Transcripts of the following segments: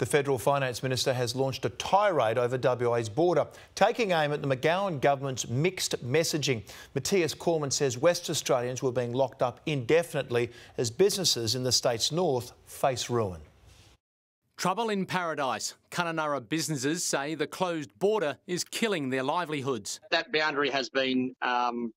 The Federal Finance Minister has launched a tirade over WA's border, taking aim at the McGowan government's mixed messaging. Matthias Cormann says West Australians were being locked up indefinitely as businesses in the state's north face ruin. Trouble in paradise. Kununurra businesses say the closed border is killing their livelihoods. That boundary has been um,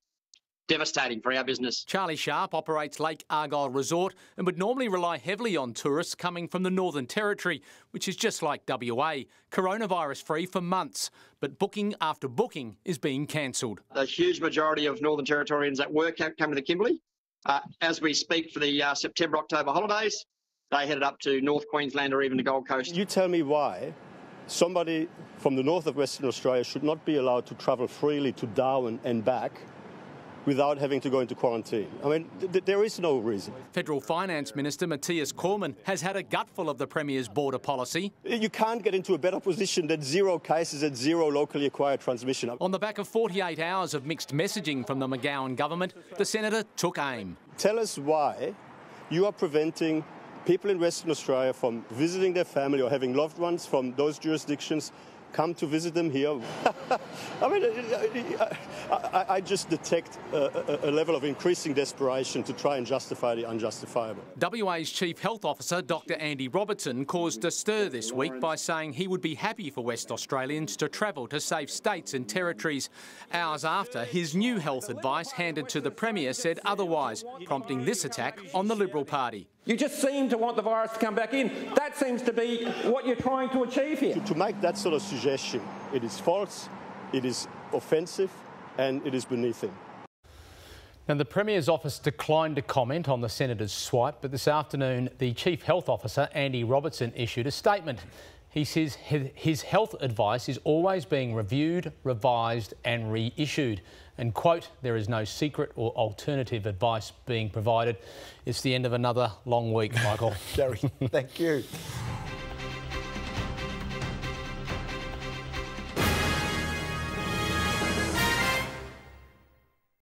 devastating for our business. Charlie Sharp operates Lake Argyle Resort and would normally rely heavily on tourists coming from the Northern Territory, which is just like WA, coronavirus free for months. But booking after booking is being cancelled. A huge majority of Northern Territorians that work come to the Kimberley. Uh, as we speak for the uh, September October holidays, they headed up to North Queensland or even the Gold Coast. You tell me why somebody from the north of Western Australia should not be allowed to travel freely to Darwin and back without having to go into quarantine. I mean, th there is no reason. Federal Finance Minister Matthias Cormann has had a gutful of the Premier's border policy. You can't get into a better position than zero cases and zero locally acquired transmission. On the back of 48 hours of mixed messaging from the McGowan government, the Senator took aim. Tell us why you are preventing people in Western Australia from visiting their family or having loved ones from those jurisdictions come to visit them here. I mean, I, I, just detect a, a, level of increasing desperation to try and justify the unjustifiable. WA's Chief Health Officer, Dr Andy Robertson, caused a stir this week by saying he would be happy for West Australians to travel to safe states and territories. Hours after, his new health advice handed to the Premier said otherwise, prompting this attack on the Liberal Party. You just seem to want the virus to come back in. That seems to be what you're trying to achieve here. To, to make that sort of suggestion, it is false, it is offensive, and it is beneath him. Now, the Premier's office declined to comment on the Senator's swipe, but this afternoon, the Chief Health Officer, Andy Robertson, issued a statement. He says his health advice is always being reviewed, revised, and reissued. And, quote, there is no secret or alternative advice being provided. It's the end of another long week, Michael. Gary, thank you.